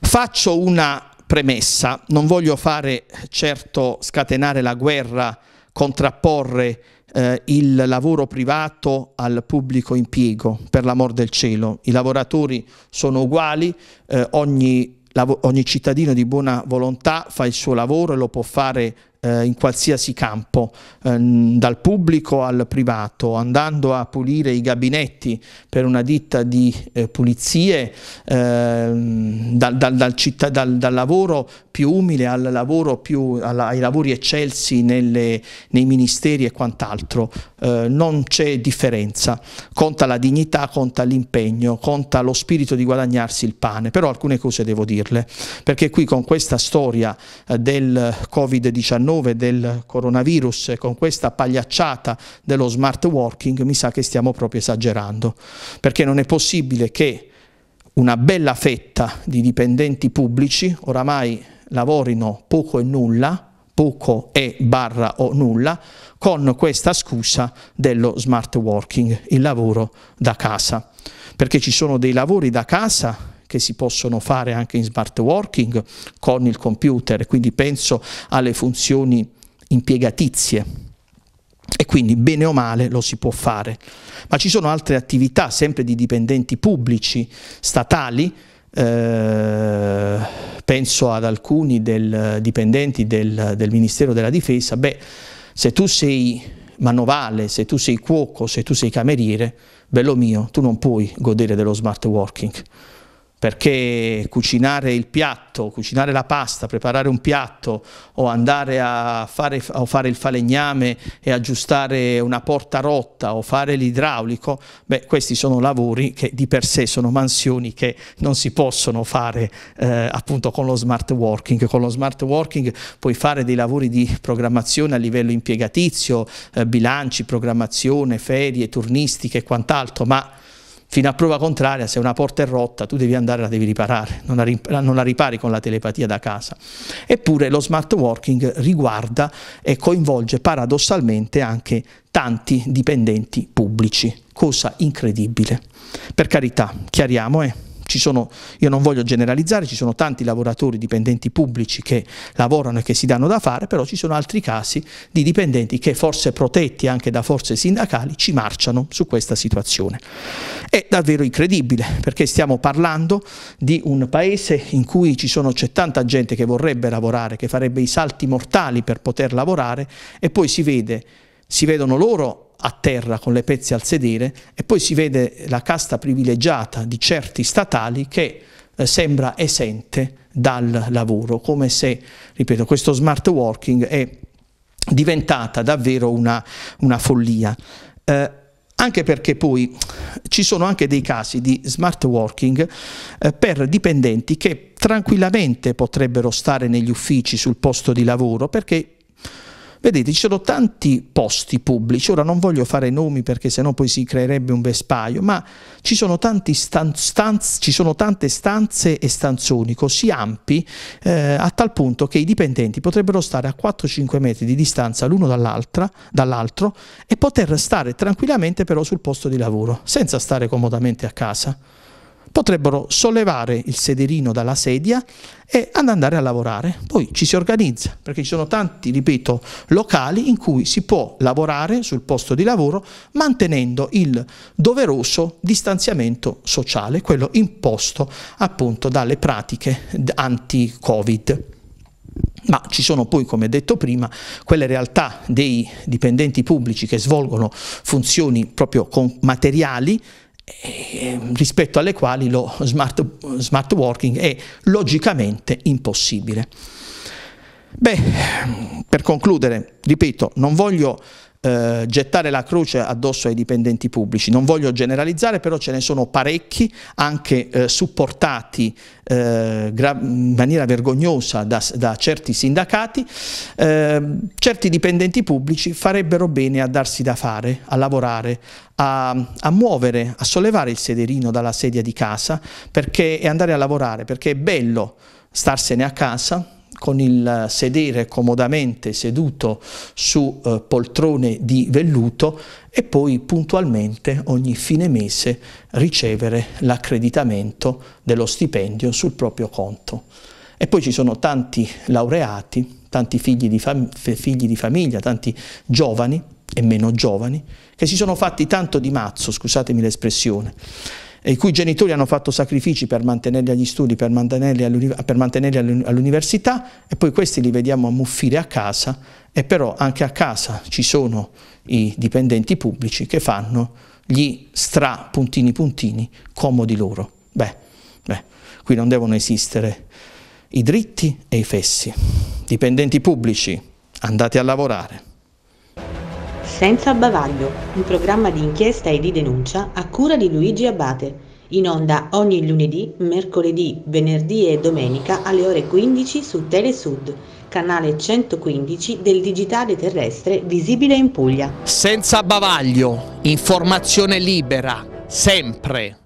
Faccio una premessa, non voglio fare certo scatenare la guerra, contrapporre eh, il lavoro privato al pubblico impiego, per l'amor del cielo. I lavoratori sono uguali, eh, ogni, ogni cittadino di buona volontà fa il suo lavoro e lo può fare eh, in qualsiasi campo, ehm, dal pubblico al privato, andando a pulire i gabinetti per una ditta di eh, pulizie, ehm, dal, dal, dal, città, dal, lavoro più umile al lavoro più, alla, ai lavori eccelsi nelle, nei ministeri e quant'altro. Eh, non c'è differenza, conta la dignità, conta l'impegno, conta lo spirito di guadagnarsi il pane, però alcune cose devo dirle, perché qui con questa storia eh, del Covid-19 19 del coronavirus con questa pagliacciata dello smart working mi sa che stiamo proprio esagerando, perché non è possibile che una bella fetta di dipendenti pubblici oramai lavorino poco e nulla, poco e barra o nulla, con questa scusa dello smart working, il lavoro da casa. Perché ci sono dei lavori da casa che si possono fare anche in smart working con il computer, quindi penso alle funzioni impiegatizie e quindi bene o male lo si può fare. Ma ci sono altre attività, sempre di dipendenti pubblici, statali, eh, penso ad alcuni del, dipendenti del, del Ministero della Difesa, beh, se tu sei manovale, se tu sei cuoco, se tu sei cameriere, bello mio, tu non puoi godere dello smart working perché cucinare il piatto, cucinare la pasta, preparare un piatto o andare a fare, a fare il falegname e aggiustare una porta rotta o fare l'idraulico, beh questi sono lavori che di per sé sono mansioni che non si possono fare eh, appunto con lo smart working. Con lo smart working puoi fare dei lavori di programmazione a livello impiegatizio, eh, bilanci, programmazione, ferie, turnistiche e quant'altro, ma fino a prova contraria, se una porta è rotta, tu devi andare la devi riparare, non la, non la, ripari con la telepatia da casa. Eppure lo smart working riguarda e coinvolge paradossalmente anche tanti dipendenti pubblici, cosa incredibile. Per carità, chiariamo, eh sono, io non voglio generalizzare, ci sono tanti lavoratori dipendenti pubblici che lavorano e che si danno da fare, però ci sono altri casi di dipendenti che forse protetti anche da forze sindacali ci marciano su questa situazione. È davvero incredibile perché stiamo parlando di un paese in cui c'è tanta gente che vorrebbe lavorare, che farebbe i salti mortali per poter lavorare e poi si vede, si vedono loro a terra con le pezze al sedere e poi si vede la casta privilegiata di certi statali che eh, sembra esente dal lavoro, come se, ripeto, questo smart working è diventata davvero una, una follia. Eh, anche perché poi ci sono anche dei casi di smart working eh, per dipendenti che tranquillamente potrebbero stare negli uffici sul posto di lavoro perché Vedete, ci sono tanti posti pubblici, ora non voglio fare nomi perché sennò poi si creerebbe un vespaio, ma ci sono, stan stanz ci sono tante stanze e stanzoni così ampi eh, a tal punto che i dipendenti potrebbero stare a 4-5 metri di distanza l'uno dall'altro e poter stare tranquillamente però sul posto di lavoro, senza stare comodamente a casa potrebbero sollevare il sederino dalla sedia e andare a lavorare. Poi ci si organizza, perché ci sono tanti, ripeto, locali in cui si può lavorare sul posto di lavoro mantenendo il doveroso distanziamento sociale, quello imposto appunto dalle pratiche anti-Covid. Ma ci sono poi, come detto prima, quelle realtà dei dipendenti pubblici che svolgono funzioni proprio materiali eh, rispetto alle quali lo smart, smart working è logicamente impossibile. Beh, per concludere, ripeto, non voglio eh, gettare la croce addosso ai dipendenti pubblici. Non voglio generalizzare, però ce ne sono parecchi, anche eh, supportati eh, in maniera vergognosa da, da certi sindacati. Ehm, certi dipendenti pubblici farebbero bene a darsi da fare, a lavorare, a, a, muovere, a sollevare il sederino dalla sedia di casa perché, e andare a lavorare, perché è bello starsene a casa, con il sedere comodamente seduto su eh, poltrone di velluto e poi puntualmente ogni fine mese ricevere l'accreditamento dello stipendio sul proprio conto. E poi ci sono tanti laureati, tanti figli di, figli di famiglia, tanti giovani e meno giovani, che si sono fatti tanto di mazzo, scusatemi l'espressione, i cui genitori hanno fatto sacrifici per mantenerli agli studi, per mantenerli all'università e poi questi li vediamo ammuffire a casa e però anche a casa ci sono i dipendenti pubblici che fanno gli stra puntini puntini comodi loro. Beh, beh, qui non devono esistere i dritti e i fessi. Dipendenti pubblici, andate a lavorare. Senza bavaglio, un programma di inchiesta e di denuncia a cura di Luigi Abate. In onda ogni lunedì, mercoledì, venerdì e domenica alle ore 15 su Telesud, canale 115 del digitale terrestre visibile in Puglia. Senza bavaglio, informazione libera, sempre.